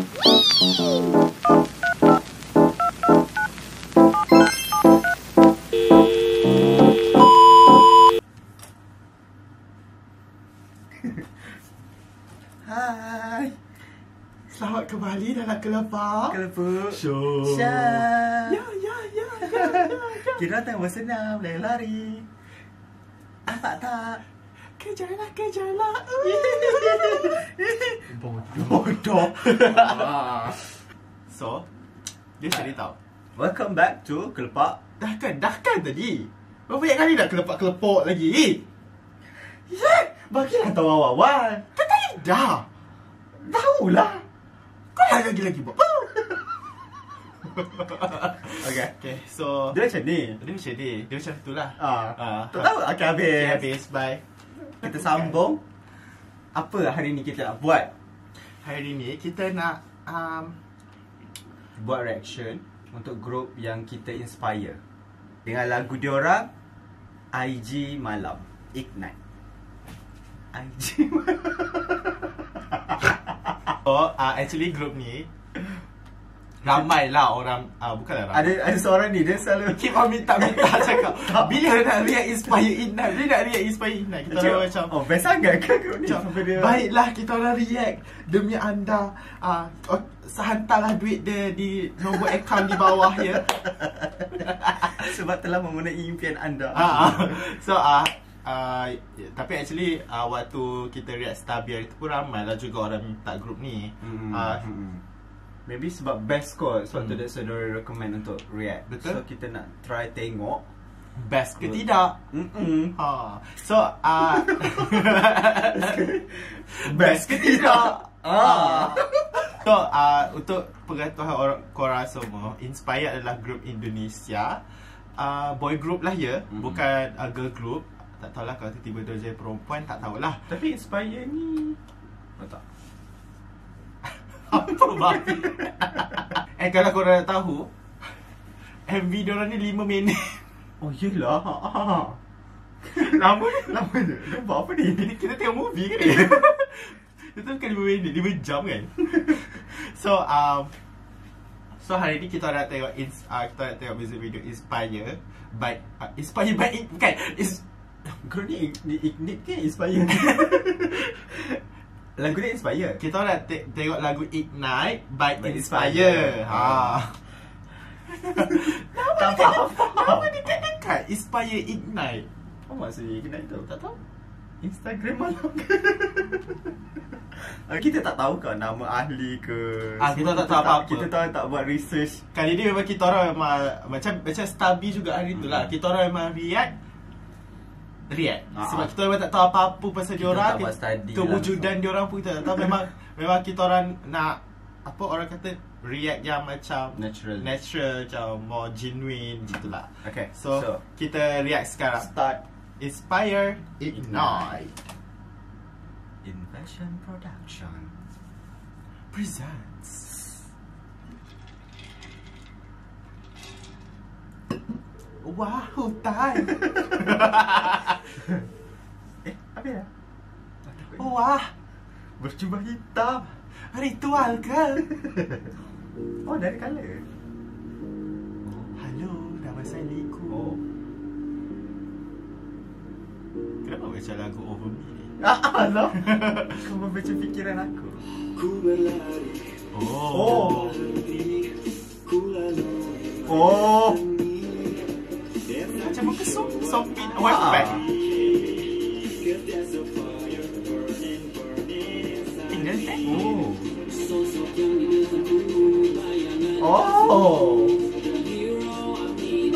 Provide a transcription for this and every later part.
Hai. Selamat kembali dalam Kelepak. Kelepuk Show. Syah Ya, ya, ya, ya, ya. Kira tengah bersenam Lari-lari Ah tak tak Kejarlah, kejarlah. Bodoh so, dia cari tahu. Welcome back to Kelepak Dah kan, dah kan tadi. Berapa banyak kali nak kelepak-kelepok lagi? Ya, Bagilah tahu awal-awal kan tadi dah. Tahulah Kau dah lagi-lagi buat. Okay Okay, so... Dia macam ni Dia macam ni. Dia macam tu lah. Ah, Ah. Tak tahu Okay habis Okay, habis. Bye. Kita sambung. Apa hari ni kita nak buat? Hari ni kita nak um, Buat reaction Untuk grup yang kita inspire. Dengan lagu diorang IG Malam. Ignite. IG Malam. Oh, uh, actually group ni ramai lah orang uh, bukanlah ramai. Ada ada seorang ni dia selalu keep on minta-minta cakap bila nak react inspire Ignite bila nak react inspire Ignite kita orang macam Oh best sangat ke kau ni? macam, sampai dia baiklah kita orang react demi anda. Uh, oh, hantarlah duit dia di nombor akaun di bawah ya. Sebab telah memenuhi impian anda. Ah, ah. so ah uh, tapi actually uh, waktu kita react Star Beer itu pun ramai lah juga orang minta group ni. Hmm, Ah, hmm. Maybe sebab best kot Sebab tu Hmm. dia saudara recommend untuk react Betul. So kita nak try tengok best ke Betul. tidak Mm-mm. Ha. So, uh, best ke tidak? Ah. So, uh, untuk pengetahuan orang korang semua, Inspired adalah grup Indonesia. Uh, boy group lah ya, Mhm. bukan uh, girl group. Tak tahulah kalau tiba-tiba dia jadi perempuan, tak tahulah. Tapi inspire ni Oh tak Apa babi? eh, kalau korang nak tahu, MV diorang ni 5 minit. Oh yelah ah. Lama ni. Lama je buat apa ni Kita, kita tengok movie kan Itu bukan 5 minit 5 jam kan So um, So hari ni kita nak tengok ins, uh, Kita nak tengok music video Inspire By uh, Inspire by Bukan is, Kau ni ni- Ignite ke inspire Lagu dia inspire. Kita nak te- tengok lagu Ignite By, By Inspire, Inspire. ha. Tak faham Nama dekat-dekat Inspire Ignite. Apa maksudnya Ignite tu? Tak tahu. Instagram malam ke? Kita tak tahu kan nama ahli ke. Ah, kita tak tahu apa-apa. Kita tahu tak buat research. Kali ni memang kita orang memang Macam macam Stabi juga hari tu lah. Hmm. Kita orang memang react React Ah, Sebab kita memang tak tahu apa-apa pasal Kita diorang tak buat study Kewujudan langsung. diorang pun kita tak tahu. Memang memang kita orang nak Apa orang kata React yang macam Natural. Natural Macam more genuine Macam lah. Okay so, so. kita react sekarang. Start. Inspire Ignite. Invention Production. Presents Wah, hutan Eh, apa ya? Wah, Berjubah hitam. Ritual ke? Oh, dari colour? Halo, nama saya Liku. Oh. Kenapa baca lagu Over Me ni? Ah, alah Kau membaca fikiran aku. Oh, Oh. Macam muka som Sompit Ah. Wattpad Tinggal tak? Oh. Oh.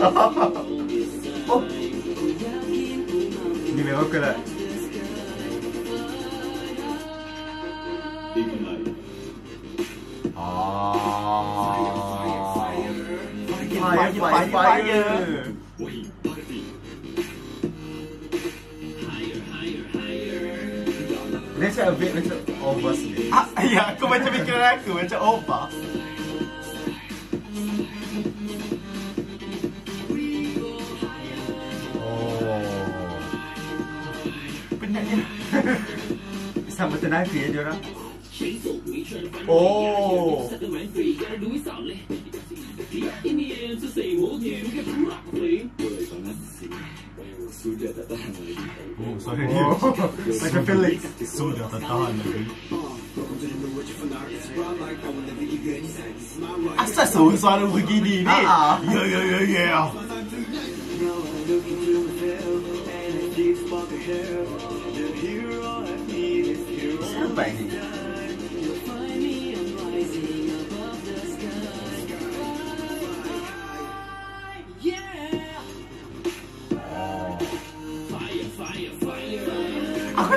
Oh. Ni memang aku lah Ah. Fire, fire, fire, fire. Dia macam a bit macam over sikit Ah, ya, aku macam fikiran aku Macam Oba Oh. Penatnya Sama tenaga ya diorang Oh. Oh, dia. Oh, macam Felix. Sudah tak tahan lagi. Asal suara suara begini ni? Ah, ah. Ya ya ya ya. Sampai ni.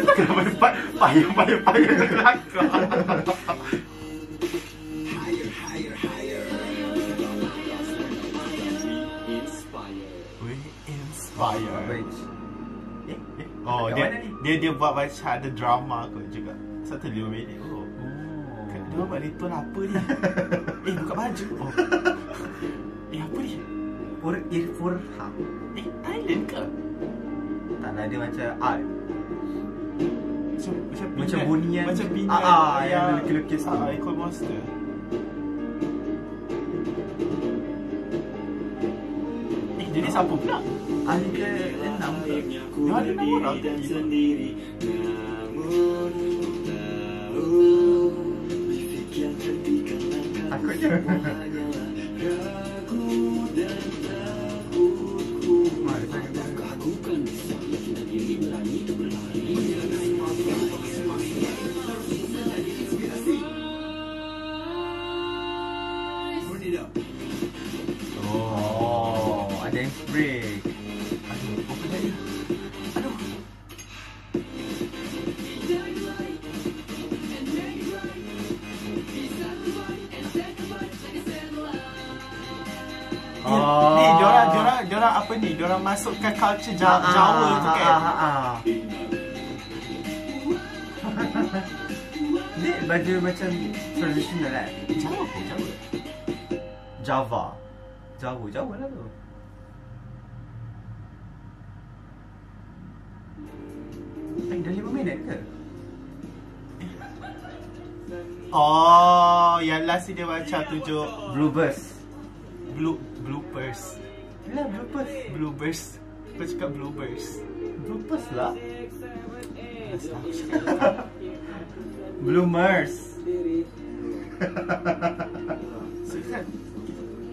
Kenapa payah payah ke belakang. We inspire. Baik. Eh, eh. Oh, dia, dia dia buat macam ada drama kot juga. Satu lima minit. Oh. Kan Dia buat little apa ni? eh, buka baju. Oh. Eh, apa ni? Pur Irfurha. Eh, Thailand ke? Tak lah dia macam art. Macam macam Macam pinat- bunian. Macam pinat Ah, ah, yang lukis-lukis tu. Ah, Icon Monster. Eh, jadi siapa pula? Ada enam ke? Dia ada enam orang ke? Takutnya. Mana break. Aduh, apa jadi? Aduh. Ni, Oh. ni diorang, diorang, diorang apa ni? Diorang masukkan culture Jawa, Ah, Jawa tu ah, kan? ah, ah, ah. Ni baju macam traditional kan? Jawa pun, Jawa. Java. Jawa, Jawa lah tu. Dah 5 minit ke? Oh, yang last ni dia macam tunjuk Bluebirds. blue bloopers. Yalah, bloopers. Bluebirds. Kau cakap bluebirds. Bloopers lah. Bloomers. So, kan,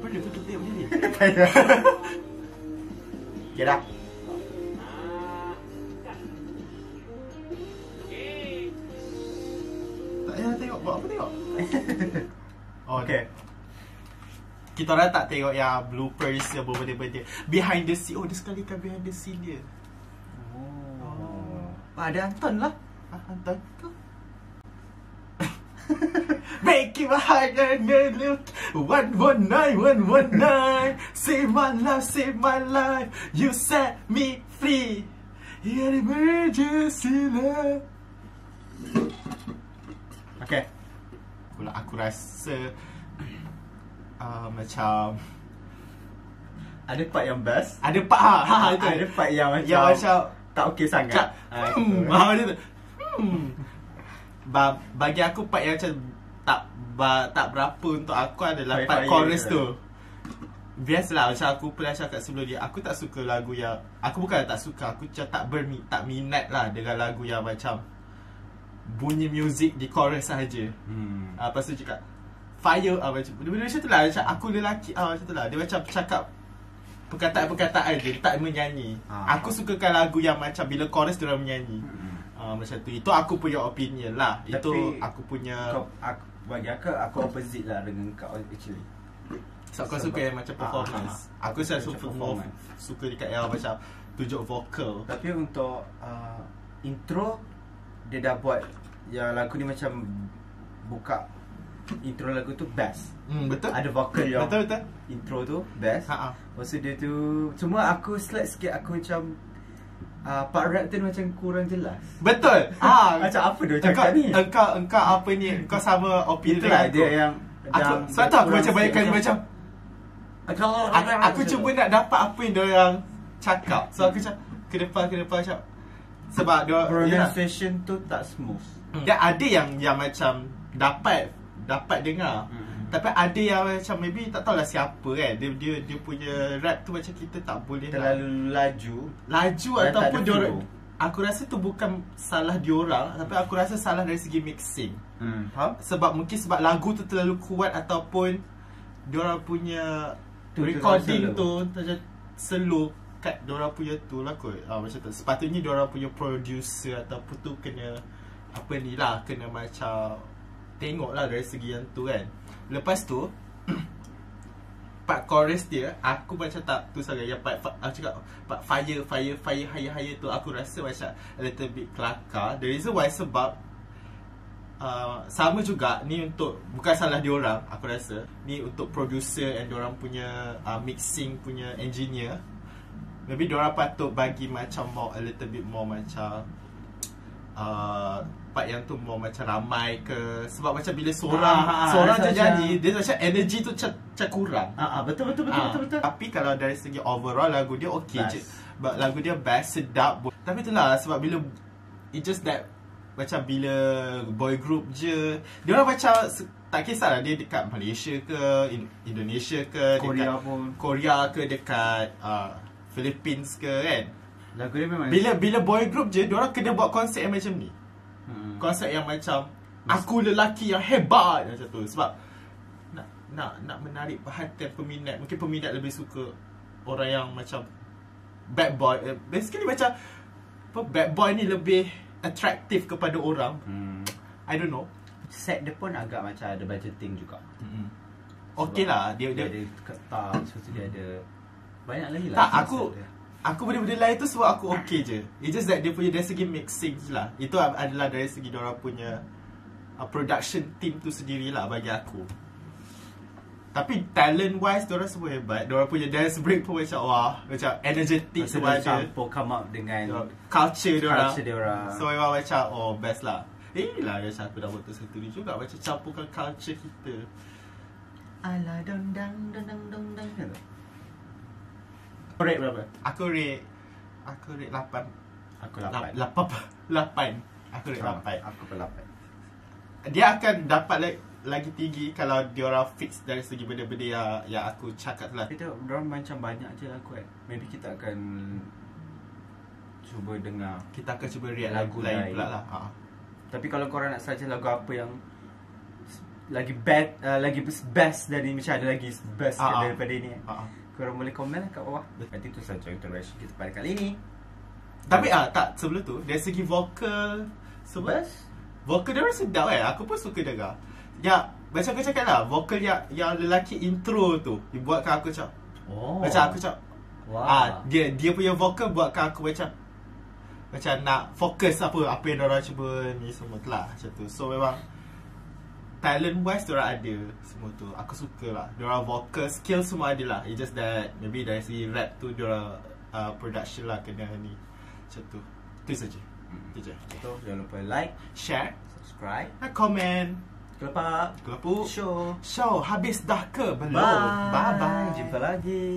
Boleh tutup tengok macam ni? Get up. Buat apa tengok? Oh, Okay. Kita orang tak tengok yang bloopers yang berbenda-benda. Behind the scene. Oh dia sekali kan behind the scene dia. Oh. Ah, ada Anton lah. Ah, Anton. Kau Make it harder than look. One one nine, one one nine. Save my life, save my life. You set me free. You're emergency love Okay Pula aku rasa uh, Macam Ada part yang best. Ada part ha, ha, ha itu. Ada part yang macam, Yang macam tak okey sangat. Hmm, gitu. ah, macam tu. Hmm. Ba- bagi aku part yang macam tak ba- tak berapa untuk aku adalah part fire chorus tu. Biasalah macam aku pernah cakap sebelum dia Aku tak suka lagu yang Aku bukan tak suka Aku macam tak bermi, tak minat lah Dengan lagu yang macam Bunyi muzik di chorus sahaja Hmm. Ah, Lepas tu cakap Fire ah, macam Benda-benda macam tu lah Macam aku lelaki ah, Macam tu lah Dia macam cakap Perkataan-perkataan je Tak menyanyi Ah. Aku sukakan lagu yang macam Bila chorus dia orang menyanyi Hmm. ah, Macam tu Itu aku punya opinion lah Itu Tapi- aku punya Kau, aku, bagi aku, aku opposite lah dengan kau actually. So aku sebab- suka yang macam Ah, performance ah, Aku selalu Macam suka performance. Suka dekat yang macam Tunjuk vokal Tapi untuk uh, intro, dia dah buat yang lagu ni macam buka intro lagu tu best. hmm, Betul? Ada vokal yang Betul betul intro tu best. Ha. Lepas tu dia tu Cuma aku slight sikit Aku macam uh, Part rap tu macam kurang jelas Betul ah, Macam apa dia engkau, cakap ni engkau, engkau apa ni Engkau sama opinion Itulah dengan dia aku. yang Aku, sebab tu aku macam kali macam Aku, aku, aku cuba nak dapat apa yang dia orang cakap. So aku macam ke depan ke depan macam sebab dia Pronunciation tu tak smooth dia ada yang yang macam dapat dapat dengar. Hmm. Tapi ada yang macam maybe tak tahulah siapa kan. Dia dia dia punya rap tu macam kita tak boleh nak Terlalu laju laju Dan ataupun flow. Aku rasa tu bukan salah diorang Tapi aku rasa salah dari segi mixing hmm. Faham? Sebab mungkin sebab lagu tu terlalu kuat Ataupun Diorang punya Tu Recording tu Macam slow Kat diorang punya tu lah kot. Ah, Macam tu. Sepatutnya diorang punya producer Ataupun tu kena Apa ni lah Kena macam Tengok lah dari segi yang tu kan. Lepas tu part chorus dia aku macam tak tu sangat. Yang part, aku cakap part fire fire fire higher higher tu aku rasa macam a little bit kelakar. The reason why sebab uh, sama juga ni untuk bukan salah diorang aku rasa. Ni untuk producer and diorang punya uh, mixing punya engineer maybe diorang patut bagi macam more a little bit more macam uh, part yang tu more macam ramai ke sebab macam bila seorang Ah, ah, seorang je macam- nyanyi dia macam energy tu macam, kurang Ah, ah, betul betul betul Ah, betul betul. Tapi kalau dari segi overall lagu dia okey je. Lagu dia best, sedap. Tapi itulah sebab bila it just that macam bila boy group je, dia orang macam tak kisahlah dia dekat Malaysia ke, In- Indonesia ke, Korea dekat pun. Korea ke, dekat uh, Philippines ke kan. Lagu dia memang Bila bila boy group je, dia orang kena buat konsep yang macam ni. hmm. Konsep yang macam aku lelaki yang hebat macam tu sebab nak nak nak menarik perhatian peminat. Mungkin peminat lebih suka orang yang macam bad boy. Eh, Basically macam apa bad boy ni lebih attractive kepada orang. hmm. I don't know. Set dia pun agak macam ada budgeting juga. Mm-hmm. Okay lah dia dia, dia, ada kertas, lepas tu dia ada banyak lagi lah. Tak, aku- dia. Aku benda-benda lain tu sebab aku okay je It's just that dia punya dari segi mixing je lah Itu adalah dari segi diorang punya uh, Production team tu sendirilah bagi aku Tapi talent wise diorang semua hebat Diorang punya dance break pun macam wah Macam energetic tu semua dia ada campur come up dengan Diorang- Culture diorang culture dia orang. So memang macam oh best lah Eh lah macam aku dah buat satu ni juga Macam campurkan culture kita Ala dong dang dong dang dong dang kan tu? Rate berapa? Aku rate Aku rate 8 Aku 8 8 8 Aku rate 8 Aku pun 8 dia akan dapat lagi, lagi tinggi kalau diorang fix dari segi benda-benda yang, yang aku cakap tu lah. Kita orang macam banyak je lagu kan Maybe kita akan Cuba dengar Kita akan cuba react Lagu lagu lain lain. pula lah. Ha. Tapi kalau korang nak suggest lagu apa yang Lagi bad uh, Lagi best dari Macam ada lagi best ah. daripada ini Ha. Korang boleh komen lah kat bawah Nanti tu saja interaction kita pada kali ini Tapi ah tak sebelum tu dari segi vokal Best vokal dia orang sedap kan. Aku pun suka dengar. Ya, macam aku cakap lah, vokal yang yang lelaki intro tu dibuatkan aku macam Oh macam aku macam Wah ah dia dia punya vokal buatkan aku macam macam nak fokus apa apa yang orang cuba ni semua tu lah macam tu. So memang talent wise diorang ada semua tu. Aku suka lah. Diorang vocal skill semua ada lah. It's just that maybe dari segi rap tu diorang uh, production lah kena ni. Macam tu. Tu saja. Tu je. So jangan lupa like Share, Subscribe dan komen. Kelepak Kelapu. Show Show habis dah ke? Belum. Bye Bye bye. Jumpa lagi